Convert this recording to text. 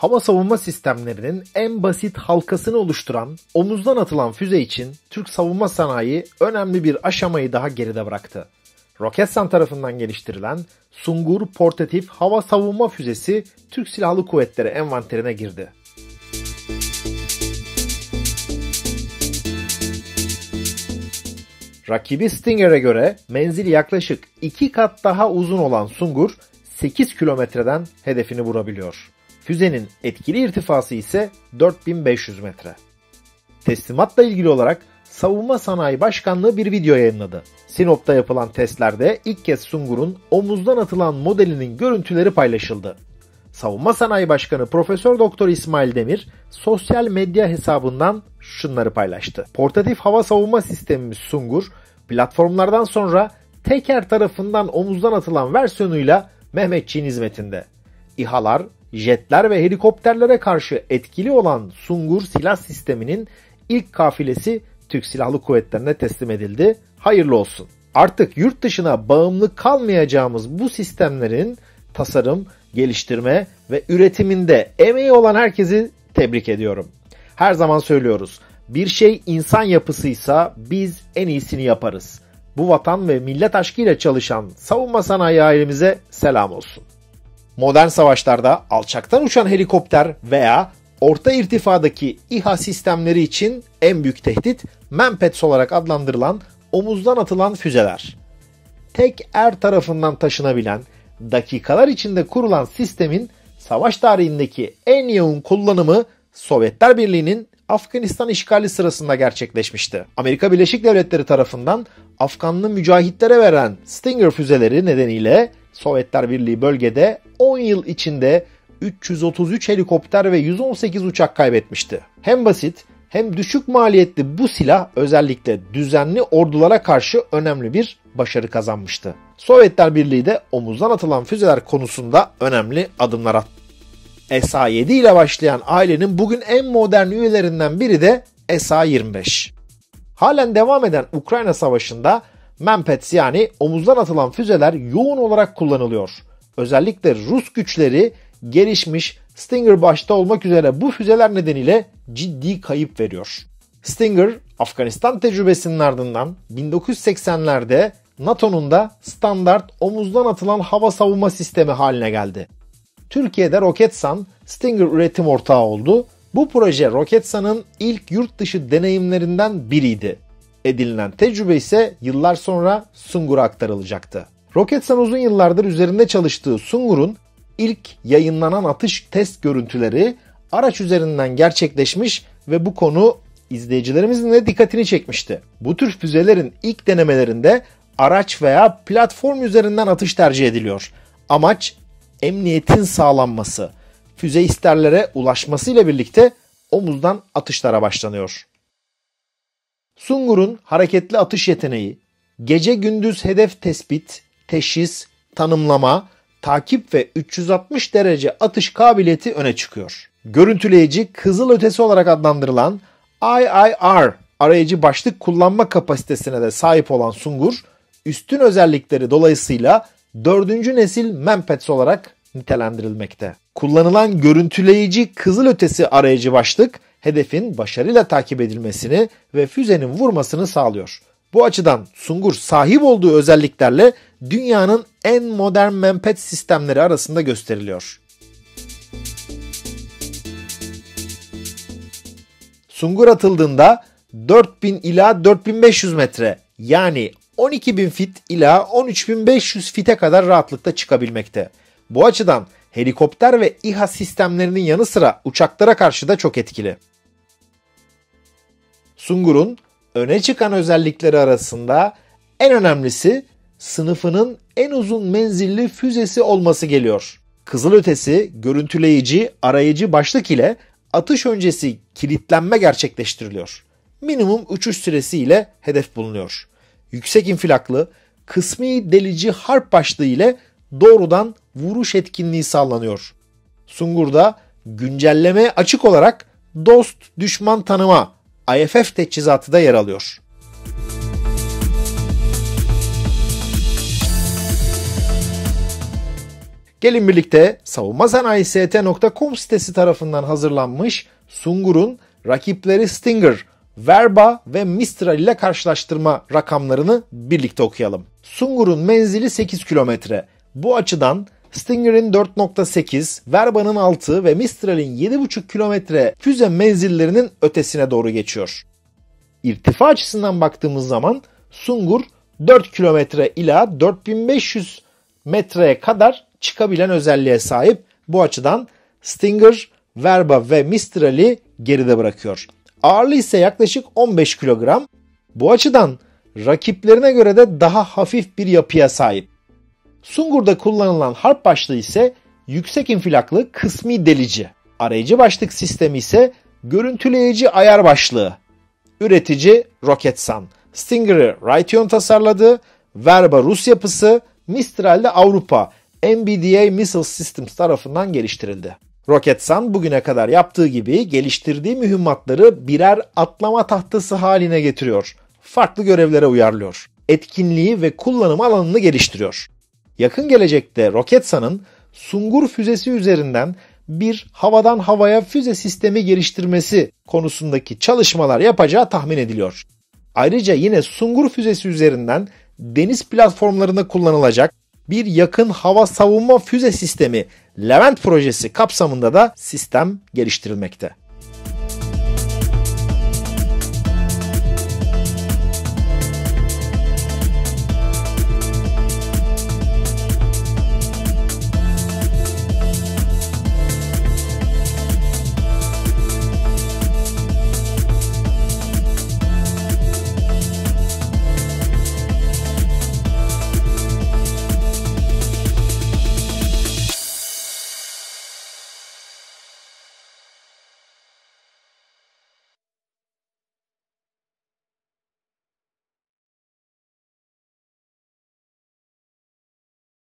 hava savunma sistemlerinin en basit halkasını oluşturan omuzdan atılan füze için Türk savunma sanayi önemli bir aşamayı daha geride bıraktı. Roketsan tarafından geliştirilen Sungur portatif hava savunma füzesi Türk Silahlı Kuvvetleri envanterine girdi. Rakibi Stinger'e göre menzili yaklaşık 2 kat daha uzun olan Sungur 8 kilometreden hedefini vurabiliyor. Füzenin etkili irtifası ise 4500 metre. Teslimatla ilgili olarak Savunma Sanayi Başkanlığı bir video yayınladı. Sinop'ta yapılan testlerde ilk kez Sungur'un omuzdan atılan modelinin görüntüleri paylaşıldı. Savunma Sanayi Başkanı Profesör Doktor İsmail Demir sosyal medya hesabından şunları paylaştı. Portatif hava savunma sistemimiz Sungur, platformlardan sonra teker tarafından omuzdan atılan versiyonuyla Mehmetçiğin hizmetinde. İHA'lar, jetler ve helikopterlere karşı etkili olan Sungur silah sisteminin ilk kafilesi Türk Silahlı Kuvvetlerine teslim edildi. Hayırlı olsun. Artık yurt dışına bağımlı kalmayacağımız bu sistemlerin tasarım, geliştirme ve üretiminde emeği olan herkesi tebrik ediyorum. Her zaman söylüyoruz. Bir şey insan yapısıysa biz en iyisini yaparız. Bu vatan ve millet aşkıyla çalışan savunma sanayi ailemize selam olsun. Modern savaşlarda alçaktan uçan helikopter veya orta irtifadaki İHA sistemleri için en büyük tehdit Manpads olarak adlandırılan omuzdan atılan füzeler. Tek er tarafından taşınabilen, dakikalar içinde kurulan sistemin savaş tarihindeki en yoğun kullanımı Sovyetler Birliği'nin Afganistan işgali sırasında gerçekleşmişti. Amerika Birleşik Devletleri tarafından Afganlı mücahitlere veren Stinger füzeleri nedeniyle Sovyetler Birliği bölgede 10 yıl içinde 333 helikopter ve 118 uçak kaybetmişti. Hem basit hem düşük maliyetli bu silah özellikle düzenli ordulara karşı önemli bir başarı kazanmıştı. Sovyetler Birliği de omuzdan atılan füzeler konusunda önemli adımlar attı. SA-7 ile başlayan ailenin bugün en modern üyelerinden biri de SA-25. Halen devam eden Ukrayna Savaşı'nda Manpads yani omuzdan atılan füzeler yoğun olarak kullanılıyor. Özellikle Rus güçleri gelişmiş Stinger başta olmak üzere bu füzeler nedeniyle ciddi kayıp veriyor. Stinger, Afganistan tecrübesinin ardından 1980'lerde NATO'nun da standart omuzdan atılan hava savunma sistemi haline geldi. Türkiye'de Roketsan Stinger üretim ortağı oldu. Bu proje Roketsan'ın ilk yurt dışı deneyimlerinden biriydi. Edinilen tecrübe ise yıllar sonra Sungur'a aktarılacaktı. Roketsan uzun yıllardır üzerinde çalıştığı Sungur'un ilk yayınlanan atış test görüntüleri araç üzerinden gerçekleşmiş ve bu konu izleyicilerimizin de dikkatini çekmişti. Bu tür füzelerin ilk denemelerinde araç veya platform üzerinden atış tercih ediliyor. Amaç emniyetin sağlanması, füze isterlere ulaşmasıyla birlikte omuzdan atışlara başlanıyor. Sungur'un hareketli atış yeteneği, gece gündüz hedef tespit, teşhis, tanımlama, takip ve 360 derece atış kabiliyeti öne çıkıyor. Görüntüleyici kızıl ötesi olarak adlandırılan IIR arayıcı başlık kullanma kapasitesine de sahip olan Sungur, üstün özellikleri dolayısıyla dördüncü nesil Manpads olarak nitelendirilmekte. Kullanılan görüntüleyici kızıl ötesi arayıcı başlık hedefin başarıyla takip edilmesini ve füzenin vurmasını sağlıyor. Bu açıdan Sungur sahip olduğu özelliklerle dünyanın en modern mempet sistemleri arasında gösteriliyor. Sungur atıldığında 4000 ila 4500 metre yani 12.000 fit ila 13.500 fite kadar rahatlıkla çıkabilmekte. Bu açıdan helikopter ve İHA sistemlerinin yanı sıra uçaklara karşı da çok etkili. Sungur'un öne çıkan özellikleri arasında en önemlisi sınıfının en uzun menzilli füzesi olması geliyor. Kızılötesi, görüntüleyici, arayıcı başlık ile atış öncesi kilitlenme gerçekleştiriliyor. Minimum uçuş süresi ile hedef bulunuyor. Yüksek infilaklı, kısmi delici harp başlığı ile doğrudan vuruş etkinliği sağlanıyor. Sungur'da güncelleme açık olarak dost düşman tanıma IFF teçhizatı da yer alıyor. Gelin birlikte savunmasanayist.com sitesi tarafından hazırlanmış Sungur'un rakipleri Stinger, Verba ve Mistral ile karşılaştırma rakamlarını birlikte okuyalım. Sungur'un menzili 8 kilometre. Bu açıdan Stinger'in 4.8, Verba'nın 6 ve Mistral'in 7.5 kilometre füze menzillerinin ötesine doğru geçiyor. İrtifa açısından baktığımız zaman Sungur 4 kilometre ila 4500 metreye kadar çıkabilen özelliğe sahip. Bu açıdan Stinger, Verba ve Mistral'i geride bırakıyor. Ağırlığı ise yaklaşık 15 kilogram. Bu açıdan rakiplerine göre de daha hafif bir yapıya sahip. Sungur'da kullanılan harp başlığı ise yüksek infilaklı kısmi delici. Arayıcı başlık sistemi ise görüntüleyici ayar başlığı. Üretici Roketsan. Stinger'ı Raytheon tasarladı. Verba Rus yapısı, Mistral de Avrupa MBDA Missile Systems tarafından geliştirildi. Roketsan bugüne kadar yaptığı gibi geliştirdiği mühimmatları birer atlama tahtası haline getiriyor. Farklı görevlere uyarlıyor. Etkinliği ve kullanım alanını geliştiriyor. Yakın gelecekte Roketsan'ın Sungur füzesi üzerinden bir havadan havaya füze sistemi geliştirmesi konusundaki çalışmalar yapacağı tahmin ediliyor. Ayrıca yine Sungur füzesi üzerinden deniz platformlarında kullanılacak bir yakın hava savunma füze sistemi Levent projesi kapsamında da sistem geliştirilmekte.